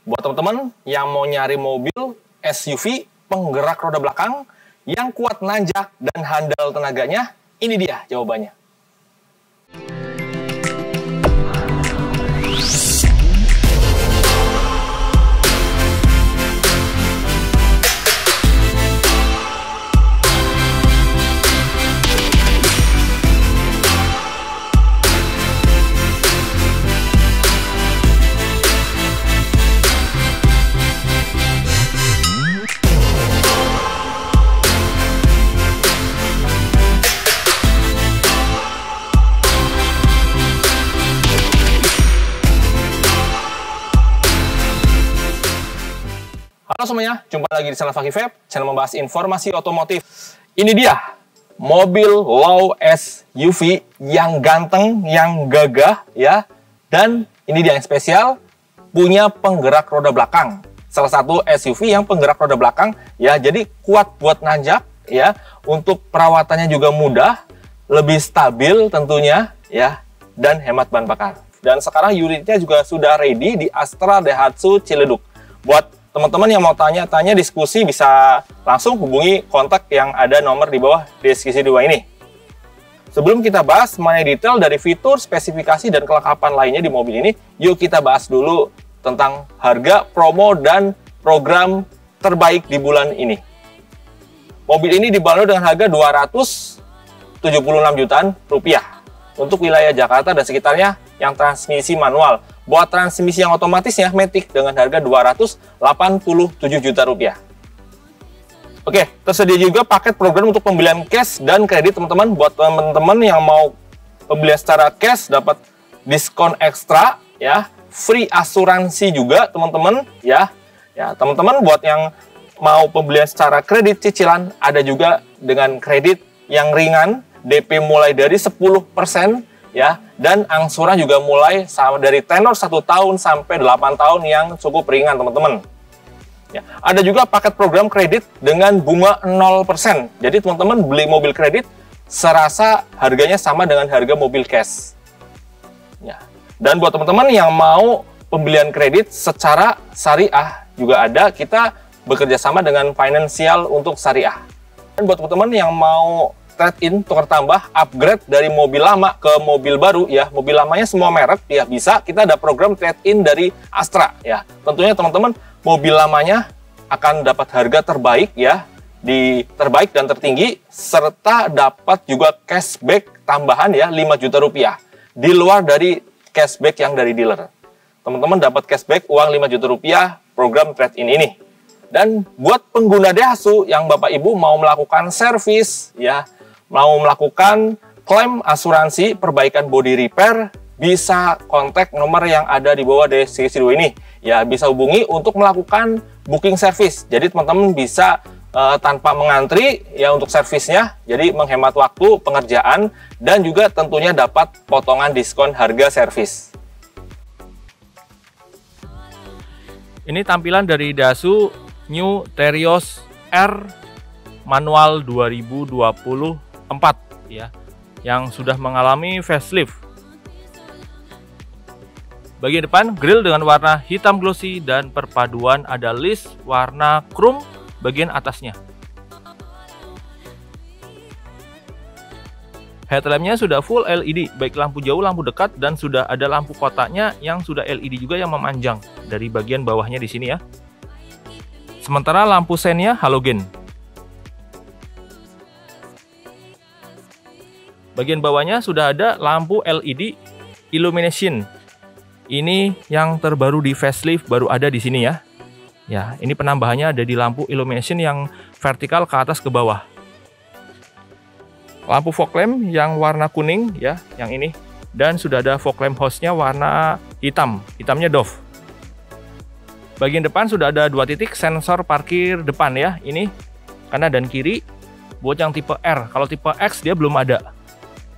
Buat teman-teman yang mau nyari mobil SUV penggerak roda belakang yang kuat nanjak dan handal tenaganya, ini dia jawabannya. Halo semuanya, jumpa lagi di channel Fakih Vape, channel membahas informasi otomotif. Ini dia, mobil low SUV yang ganteng, yang gagah ya. Dan ini dia yang spesial, punya penggerak roda belakang. Salah satu SUV yang penggerak roda belakang ya, jadi kuat buat nanjak ya. Untuk perawatannya juga mudah, lebih stabil tentunya ya, dan hemat bahan bakar. Dan sekarang unitnya juga sudah ready di Astra Daihatsu Ciledug. Buat teman-teman yang mau tanya-tanya diskusi bisa langsung hubungi kontak yang ada nomor di bawah deskripsi dua ini. Sebelum kita bahas mengenai detail dari fitur, spesifikasi, dan kelengkapan lainnya di mobil ini, yuk kita bahas dulu tentang harga, promo, dan program terbaik di bulan ini. Mobil ini dibanderol dengan harga 276 jutaan rupiah untuk wilayah Jakarta dan sekitarnya yang transmisi manual buat transmisi yang otomatis ya Matic dengan harga 287 juta rupiah. Oke, tersedia juga paket program untuk pembelian cash dan kredit teman-teman. Buat teman-teman yang mau pembelian secara cash dapat diskon ekstra ya, free asuransi juga teman-teman ya. Ya, teman-teman buat yang mau pembelian secara kredit cicilan ada juga dengan kredit yang ringan DP mulai dari 10% ya dan angsuran juga mulai dari tenor satu tahun sampai 8 tahun yang cukup ringan teman-teman. Ya ada juga paket program kredit dengan bunga 0% jadi teman-teman beli mobil kredit serasa harganya sama dengan harga mobil cash. Ya dan buat teman-teman yang mau pembelian kredit secara syariah juga ada kita bekerja sama dengan financial untuk syariah. Dan buat teman-teman yang mau trade-in, tukar tambah, upgrade dari mobil lama ke mobil baru ya. Mobil lamanya semua merek ya bisa. Kita ada program trade-in dari Astra ya. Tentunya teman-teman mobil lamanya akan dapat harga terbaik ya di terbaik dan tertinggi serta dapat juga cashback tambahan ya 5 juta rupiah di luar dari cashback yang dari dealer. Teman-teman dapat cashback uang 5 juta rupiah program trade-in ini. Dan buat pengguna Daihatsu yang Bapak Ibu mau melakukan servis ya mau melakukan klaim asuransi perbaikan body repair, bisa kontak nomor yang ada di bawah deskripsi ini. Ya, bisa hubungi untuk melakukan booking service. Jadi teman-teman bisa uh, tanpa mengantri ya untuk servisnya, jadi menghemat waktu pengerjaan dan juga tentunya dapat potongan diskon harga servis. Ini tampilan dari Dasu New Terios R manual 2020 4 ya yang sudah mengalami facelift. Bagian depan grill dengan warna hitam glossy dan perpaduan ada list warna chrome bagian atasnya. Headlampnya sudah full LED, baik lampu jauh, lampu dekat, dan sudah ada lampu kotaknya yang sudah LED juga yang memanjang dari bagian bawahnya di sini ya. Sementara lampu sennya halogen. Bagian bawahnya sudah ada lampu LED illumination. Ini yang terbaru di facelift baru ada di sini ya. Ya, ini penambahannya ada di lampu illumination yang vertikal ke atas ke bawah. Lampu fog lamp yang warna kuning ya, yang ini. Dan sudah ada fog lamp hostnya warna hitam, hitamnya Dove. Bagian depan sudah ada dua titik sensor parkir depan ya, ini kanan dan kiri. Buat yang tipe R, kalau tipe X dia belum ada.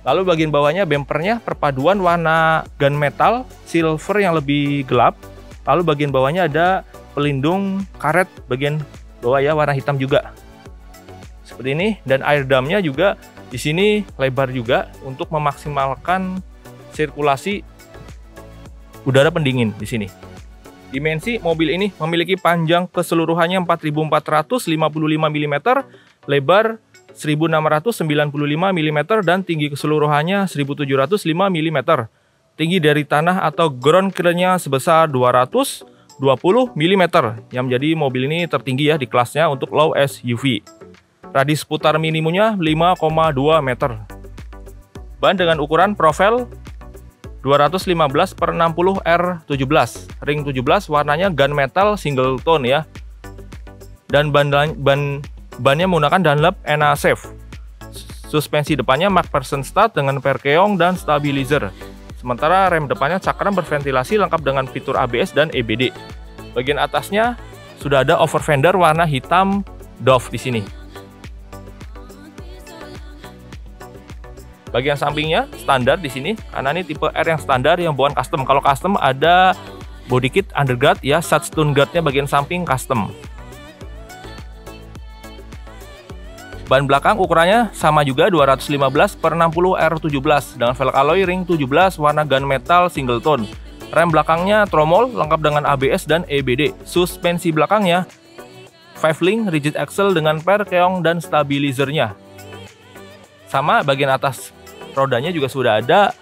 Lalu bagian bawahnya bempernya perpaduan warna gunmetal silver yang lebih gelap. Lalu bagian bawahnya ada pelindung karet bagian bawah ya warna hitam juga. Seperti ini dan air damnya juga di sini lebar juga untuk memaksimalkan sirkulasi udara pendingin di sini. Dimensi mobil ini memiliki panjang keseluruhannya 4455 mm, lebar 1695 mm dan tinggi keseluruhannya 1705 mm. Tinggi dari tanah atau ground clearance sebesar 220 mm yang menjadi mobil ini tertinggi ya di kelasnya untuk low SUV. Radius putar minimumnya 5,2 meter. Ban dengan ukuran profil 215 per 60 R17 ring 17 warnanya gunmetal single tone ya dan ban, ban bannya menggunakan Dunlop Ena Safe suspensi depannya MacPherson Start dengan perkeong dan stabilizer sementara rem depannya cakram berventilasi lengkap dengan fitur ABS dan EBD bagian atasnya sudah ada over fender warna hitam Dove di sini Bagian sampingnya standar di sini karena ini tipe R yang standar yang bukan custom. Kalau custom ada body kit underguard ya, sat stone guardnya bagian samping custom. Ban belakang ukurannya sama juga 215 per 60 R17 dengan velg alloy ring 17 warna gunmetal single tone. Rem belakangnya tromol lengkap dengan ABS dan EBD. Suspensi belakangnya 5 link rigid axle dengan per keong dan stabilizernya. Sama bagian atas rodanya juga sudah ada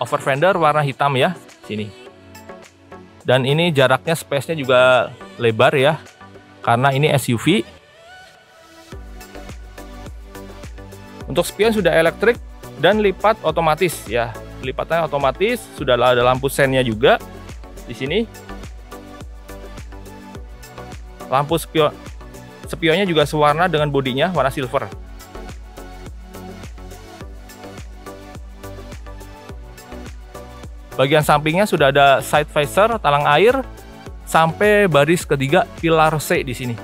over fender warna hitam ya sini dan ini jaraknya space-nya juga lebar ya karena ini SUV untuk spion sudah elektrik dan lipat otomatis ya. Lipatannya otomatis sudah ada lampu sennya juga di sini. Lampu spion spionnya juga sewarna dengan bodinya warna silver. Bagian sampingnya sudah ada side visor, talang air, sampai baris ketiga pilar C di sini.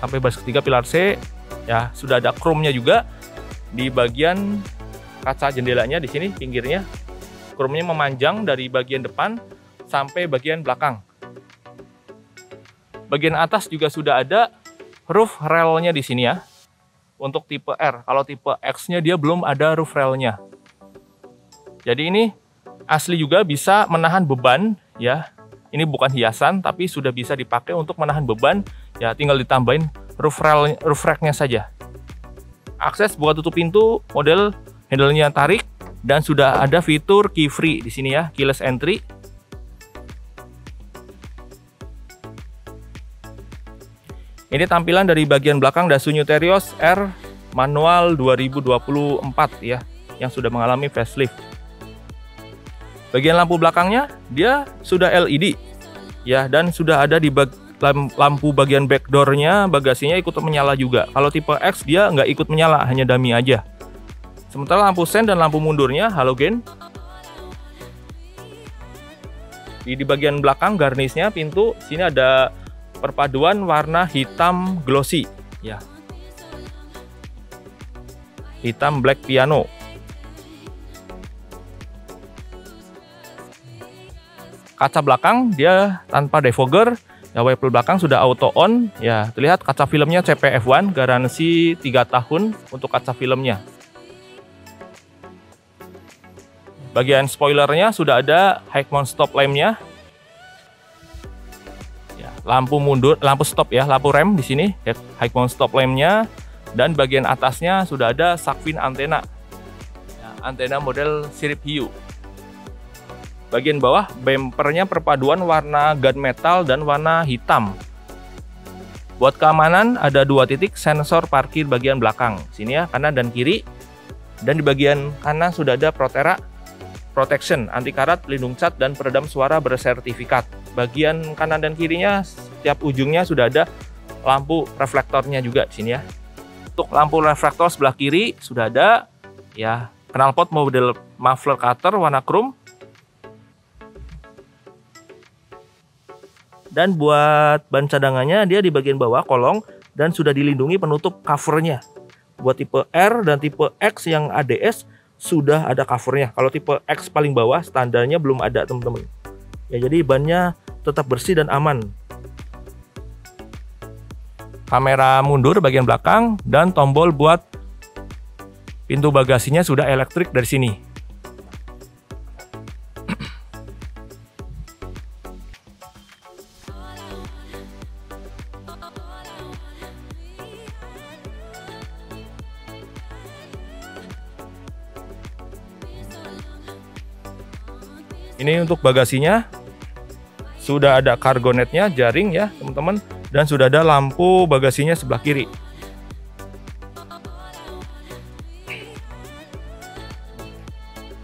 Sampai baris ketiga pilar C, ya. Sudah ada chrome-nya juga di bagian kaca jendelanya di sini pinggirnya. Chrome-nya memanjang dari bagian depan sampai bagian belakang. Bagian atas juga sudah ada roof rail-nya di sini ya. Untuk tipe R, kalau tipe X-nya dia belum ada roof rail-nya. Jadi ini asli juga bisa menahan beban ya. Ini bukan hiasan tapi sudah bisa dipakai untuk menahan beban ya tinggal ditambahin roof rail roof racknya saja. Akses buka tutup pintu model handle-nya tarik dan sudah ada fitur key free di sini ya, keyless entry. Ini tampilan dari bagian belakang Dasu New Terios R manual 2024 ya yang sudah mengalami facelift. Bagian lampu belakangnya dia sudah LED ya dan sudah ada di bag, lampu bagian backdoornya bagasinya ikut menyala juga. Kalau tipe X dia nggak ikut menyala hanya dummy aja. Sementara lampu sen dan lampu mundurnya halogen. Di, di bagian belakang garnisnya pintu sini ada perpaduan warna hitam glossy ya. Hitam black piano. kaca belakang dia tanpa defogger ya wiper belakang sudah auto on. Ya terlihat kaca filmnya CPF1 garansi 3 tahun untuk kaca filmnya. Bagian spoilernya sudah ada high mount stop lampnya. Ya, lampu mundur lampu stop ya lampu rem di sini high mount stop lampnya. Dan bagian atasnya sudah ada sakvin antena. Ya, antena model sirip hiu Bagian bawah bempernya perpaduan warna gunmetal dan warna hitam. Buat keamanan ada dua titik sensor parkir bagian belakang. Sini ya, kanan dan kiri. Dan di bagian kanan sudah ada Protera Protection, anti karat, pelindung cat, dan peredam suara bersertifikat. Bagian kanan dan kirinya, setiap ujungnya sudah ada lampu reflektornya juga di sini ya. Untuk lampu reflektor sebelah kiri sudah ada ya knalpot model muffler cutter warna chrome Dan buat ban cadangannya dia di bagian bawah kolong dan sudah dilindungi penutup covernya. Buat tipe R dan tipe X yang ADS sudah ada covernya. Kalau tipe X paling bawah standarnya belum ada teman-teman. Ya jadi bannya tetap bersih dan aman. Kamera mundur bagian belakang dan tombol buat pintu bagasinya sudah elektrik dari sini. Ini untuk bagasinya sudah ada cargo netnya, jaring ya teman-teman, dan sudah ada lampu bagasinya sebelah kiri.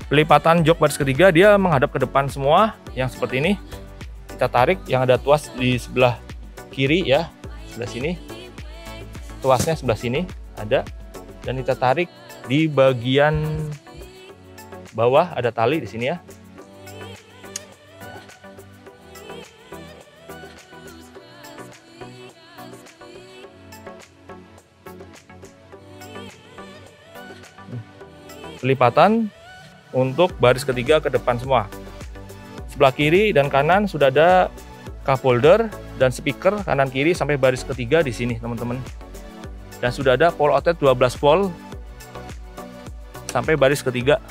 Pelipatan jok baris ketiga dia menghadap ke depan semua yang seperti ini. Kita tarik yang ada tuas di sebelah kiri ya, sebelah sini. Tuasnya sebelah sini ada dan kita tarik di bagian bawah ada tali di sini ya. Pelipatan untuk baris ketiga ke depan semua. Sebelah kiri dan kanan sudah ada cup holder dan speaker kanan kiri sampai baris ketiga di sini teman-teman. Dan sudah ada pole outlet 12 volt sampai baris ketiga.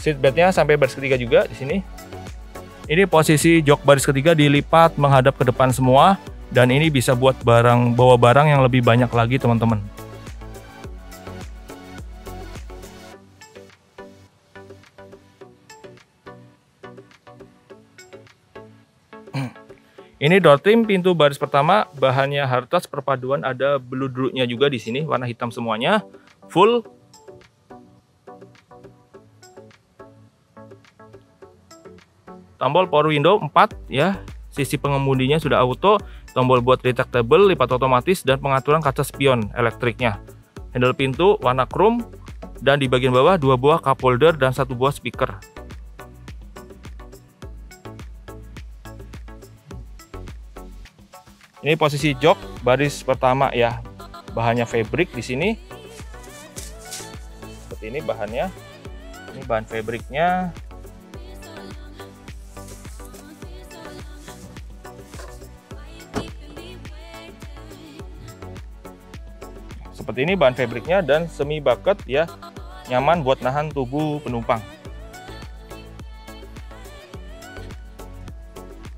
Seatbeltnya sampai baris ketiga juga di sini. Ini posisi jok baris ketiga dilipat menghadap ke depan semua. Dan ini bisa buat barang bawa barang yang lebih banyak lagi teman-teman. Ini door trim pintu baris pertama, bahannya hardtouch perpaduan ada beludruknya juga di sini, warna hitam semuanya, full tombol power window 4 ya. Sisi pengemudinya sudah auto tombol buat retractable lipat otomatis dan pengaturan kaca spion elektriknya. Handle pintu warna chrome dan di bagian bawah dua buah cup holder dan satu buah speaker. Ini posisi jok baris pertama ya. Bahannya fabric di sini. Seperti ini bahannya. Ini bahan fabricnya seperti ini bahan fabriknya dan semi bucket ya. Nyaman buat nahan tubuh penumpang.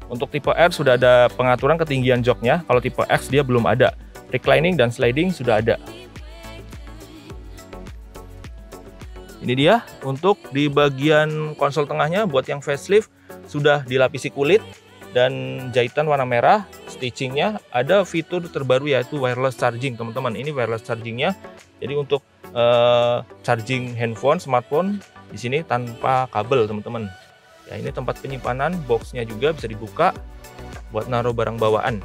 Untuk tipe R sudah ada pengaturan ketinggian joknya. Kalau tipe X dia belum ada. Reclining dan sliding sudah ada. Ini dia untuk di bagian konsol tengahnya buat yang facelift sudah dilapisi kulit dan jahitan warna merah stitchingnya ada fitur terbaru yaitu wireless charging teman-teman. Ini wireless chargingnya. Jadi untuk uh, charging handphone smartphone di sini tanpa kabel teman-teman. Ya ini tempat penyimpanan boxnya juga bisa dibuka buat naruh barang bawaan.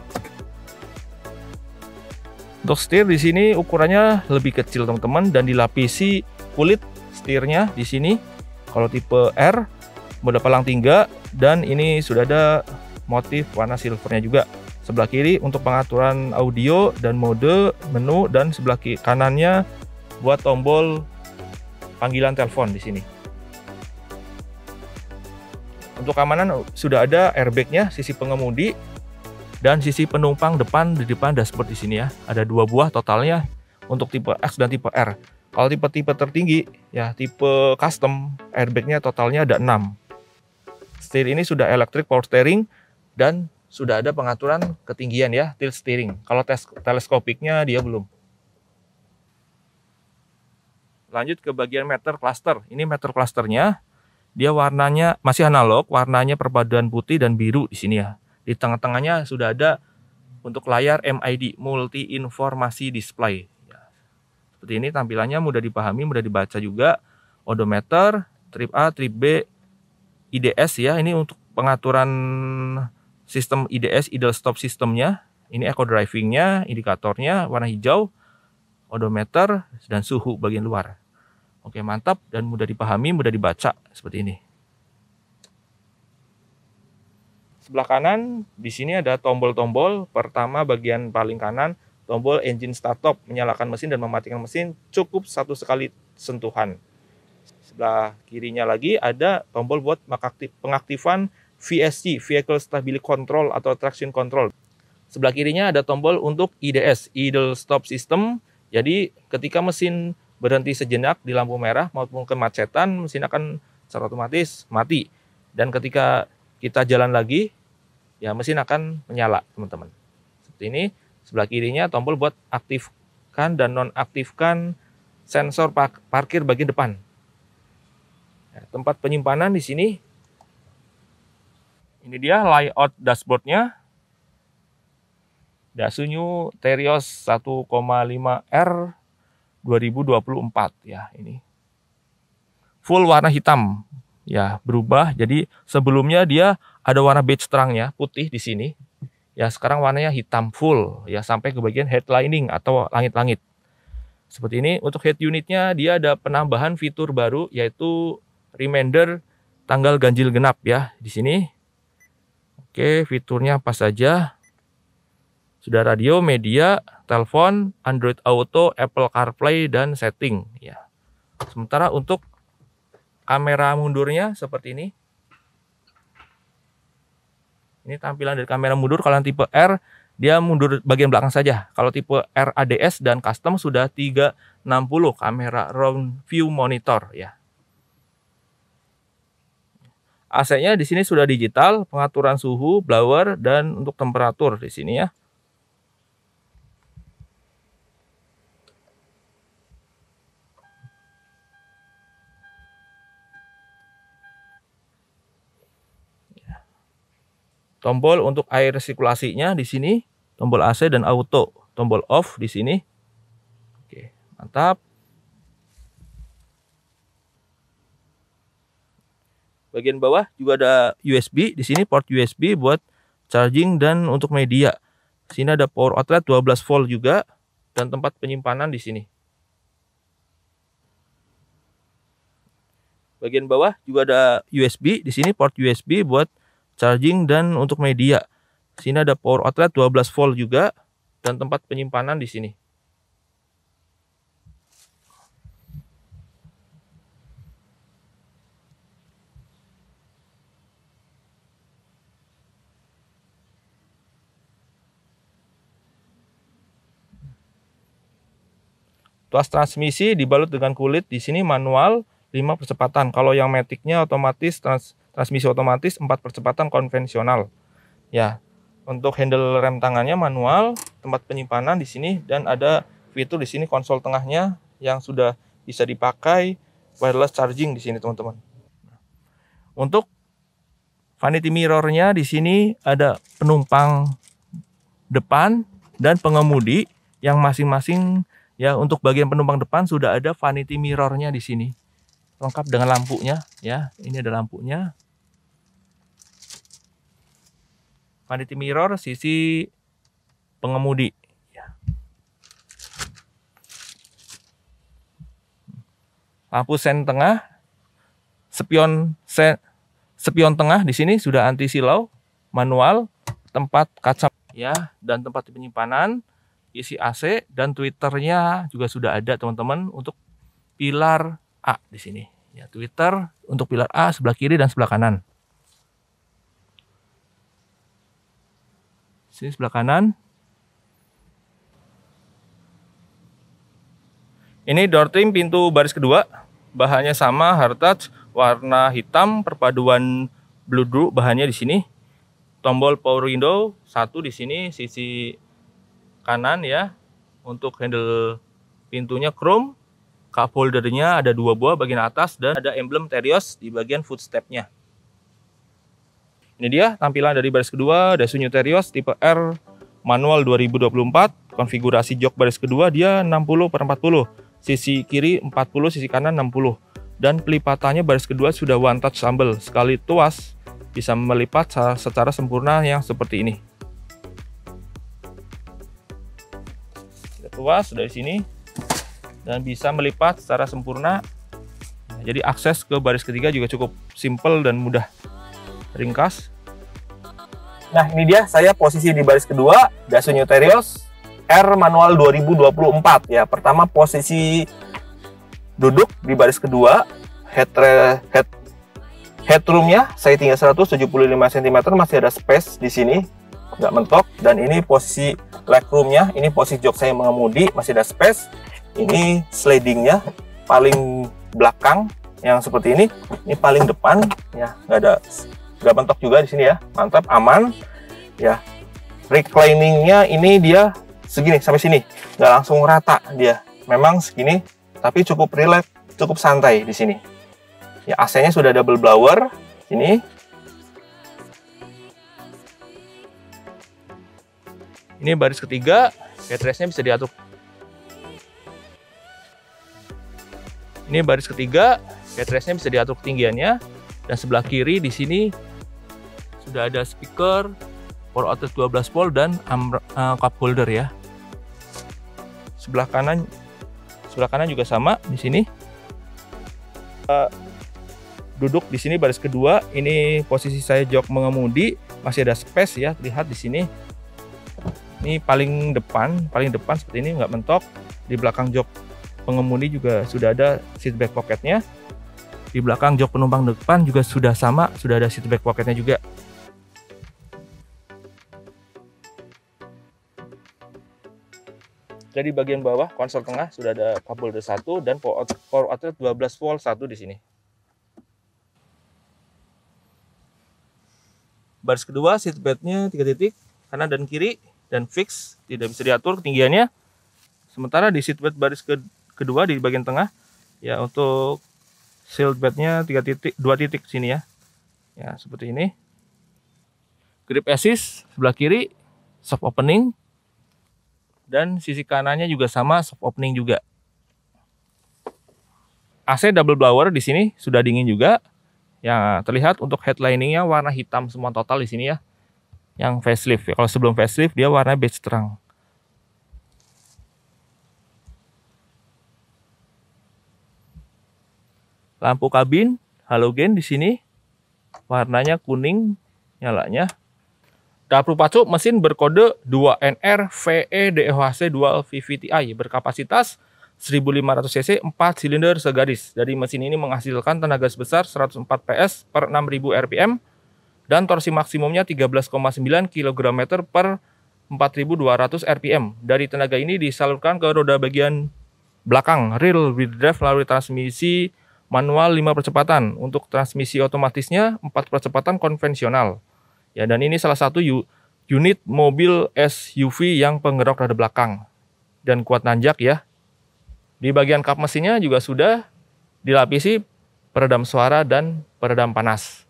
Untuk setir di sini ukurannya lebih kecil teman-teman dan dilapisi kulit setirnya di sini. Kalau tipe R mode palang tingga dan ini sudah ada motif warna silvernya juga. Sebelah kiri untuk pengaturan audio dan mode menu dan sebelah kiri, kanannya buat tombol panggilan telepon di sini. Untuk keamanan sudah ada airbagnya sisi pengemudi dan sisi penumpang depan di depan dashboard di sini ya. Ada dua buah totalnya untuk tipe X dan tipe R. Kalau tipe-tipe tertinggi ya tipe custom airbagnya totalnya ada 6. Setir ini sudah electric power steering dan sudah ada pengaturan ketinggian ya tilt steering. Kalau tes teleskopiknya dia belum. Lanjut ke bagian meter cluster. Ini meter clusternya dia warnanya masih analog, warnanya perpaduan putih dan biru di sini ya. Di tengah-tengahnya sudah ada untuk layar MID, multi informasi display. Ya. Seperti ini tampilannya mudah dipahami, mudah dibaca juga. Odometer, trip A, trip B, IDS ya. Ini untuk pengaturan sistem IDS idle stop sistemnya ini eco drivingnya indikatornya warna hijau odometer dan suhu bagian luar. Oke mantap dan mudah dipahami mudah dibaca seperti ini. Sebelah kanan di sini ada tombol-tombol. Pertama bagian paling kanan tombol engine start stop menyalakan mesin dan mematikan mesin cukup satu sekali sentuhan. Sebelah kirinya lagi ada tombol buat pengaktifan VSC, Vehicle Stability Control atau Traction Control. Sebelah kirinya ada tombol untuk IDS, Idle Stop System. Jadi ketika mesin berhenti sejenak di lampu merah maupun kemacetan, mesin akan secara otomatis mati. Dan ketika kita jalan lagi, ya mesin akan menyala, teman-teman. Seperti ini. Sebelah kirinya tombol buat aktifkan dan nonaktifkan sensor parkir bagian depan. Ya, tempat penyimpanan di sini. Ini dia layout dashboardnya. Dasunyu Terios 1,5R 2024 ya ini. Full warna hitam ya berubah. Jadi sebelumnya dia ada warna beige terangnya putih di sini. Ya sekarang warnanya hitam full ya sampai ke bagian headlining atau langit-langit. Seperti ini untuk head unitnya dia ada penambahan fitur baru yaitu reminder tanggal ganjil genap ya di sini. Oke, fiturnya apa saja? Sudah radio, media, telepon, Android Auto, Apple CarPlay dan setting ya. Sementara untuk kamera mundurnya seperti ini. Ini tampilan dari kamera mundur kalau yang tipe R dia mundur bagian belakang saja. Kalau tipe RADS dan custom sudah 360 kamera round view monitor ya. AC-nya di sini sudah digital, pengaturan suhu, blower dan untuk temperatur di sini ya. tombol untuk air sirkulasinya di sini, tombol AC dan auto, tombol off di sini. Oke, mantap. Bagian bawah juga ada USB di sini port USB buat charging dan untuk media. Di sini ada power outlet 12 volt juga dan tempat penyimpanan di sini. Bagian bawah juga ada USB di sini port USB buat charging dan untuk media. Sini ada power outlet 12 volt juga dan tempat penyimpanan di sini. Tuas transmisi dibalut dengan kulit di sini manual 5 percepatan. Kalau yang metiknya otomatis trans transmisi otomatis 4 percepatan konvensional. Ya, untuk handle rem tangannya manual, tempat penyimpanan di sini dan ada fitur di sini konsol tengahnya yang sudah bisa dipakai wireless charging di sini teman-teman. Untuk vanity mirrornya di sini ada penumpang depan dan pengemudi yang masing-masing ya untuk bagian penumpang depan sudah ada vanity mirrornya di sini lengkap dengan lampunya ya ini ada lampunya vanity mirror sisi pengemudi. Ya. Lampu sen tengah, spion sen, spion tengah di sini sudah anti silau, manual, tempat kaca ya dan tempat penyimpanan, isi AC dan twitternya juga sudah ada teman-teman untuk pilar A di sini. Ya, Twitter untuk pilar A sebelah kiri dan sebelah kanan. Sini sebelah kanan. Ini door trim pintu baris kedua. Bahannya sama, hard touch, warna hitam, perpaduan blue bahannya di sini. Tombol power window satu di sini sisi kanan ya. Untuk handle pintunya chrome. Cup holdernya ada dua buah bagian atas dan ada emblem Terios di bagian footstepnya. Ini dia tampilan dari baris kedua Daihatsu Terios tipe R manual 2024. Konfigurasi jok baris kedua dia 60 per 40. Sisi kiri 40, sisi kanan 60. Dan pelipatannya baris kedua sudah one touch sambal. Sekali tuas bisa melipat secara sempurna yang seperti ini. Tuas dari sini dan bisa melipat secara sempurna. Jadi akses ke baris ketiga juga cukup simple dan mudah ringkas. Nah, ini dia saya posisi di baris kedua, Dasu New Terios R manual 2024 ya. Pertama posisi duduk di baris kedua, head head headroomnya saya tinggal 175 cm masih ada space di sini nggak mentok dan ini posisi legroomnya ini posisi jok saya mengemudi masih ada space ini slidingnya paling belakang yang seperti ini ini paling depan ya nggak ada nggak mentok juga di sini ya mantap aman ya recliningnya ini dia segini sampai sini, nggak langsung rata dia. Memang segini, tapi cukup relax, cukup santai di sini. Ya AC-nya sudah double blower, ini. Ini baris ketiga, headrestnya bisa diatur. Ini baris ketiga, headrestnya bisa diatur ketinggiannya. Dan sebelah kiri di sini sudah ada speaker, power outlet 12 volt dan uh, cup holder ya. Sebelah kanan sebelah kanan juga sama di sini. Uh, duduk di sini baris kedua, ini posisi saya jok mengemudi, masih ada space ya, lihat di sini. Ini paling depan, paling depan seperti ini nggak mentok. Di belakang jok pengemudi juga sudah ada seat back pocketnya. Di belakang jok penumpang depan juga sudah sama, sudah ada seat back pocketnya juga. Jadi bagian bawah konsol tengah sudah ada kabel D 1 dan power outlet 12 volt satu di sini. Baris kedua seat bednya 3 titik kanan dan kiri dan fix tidak bisa diatur ketinggiannya. Sementara di seat bed baris ke kedua di bagian tengah ya untuk seat bednya 3 titik 2 titik sini ya. Ya seperti ini. Grip assist sebelah kiri soft opening dan sisi kanannya juga sama soft opening juga. AC double blower di sini sudah dingin juga. Ya, terlihat untuk headliningnya warna hitam semua total di sini ya. Yang facelift. Kalau sebelum facelift dia warna beige terang. Lampu kabin halogen di sini warnanya kuning nyalanya Dapur Pacu mesin berkode 2NR VE DEHC Dual VVTi berkapasitas 1500 cc 4 silinder segaris. Dari mesin ini menghasilkan tenaga sebesar 104 PS per 6000 rpm dan torsi maksimumnya 13,9 kg per 4200 rpm. Dari tenaga ini disalurkan ke roda bagian belakang real wheel drive melalui transmisi manual 5 percepatan. Untuk transmisi otomatisnya 4 percepatan konvensional. Ya, dan ini salah satu unit mobil SUV yang penggerak roda belakang dan kuat nanjak ya. Di bagian kap mesinnya juga sudah dilapisi peredam suara dan peredam panas.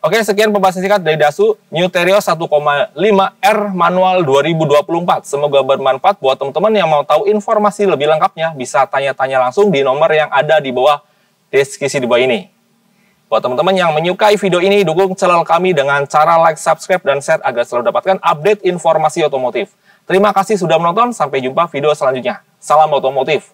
Oke, sekian pembahasan singkat dari Dasu New Terio 1,5R manual 2024. Semoga bermanfaat buat teman-teman yang mau tahu informasi lebih lengkapnya. Bisa tanya-tanya langsung di nomor yang ada di bawah deskripsi di bawah ini. Buat teman-teman yang menyukai video ini, dukung channel kami dengan cara like, subscribe, dan share agar selalu dapatkan update informasi otomotif. Terima kasih sudah menonton, sampai jumpa video selanjutnya. Salam otomotif.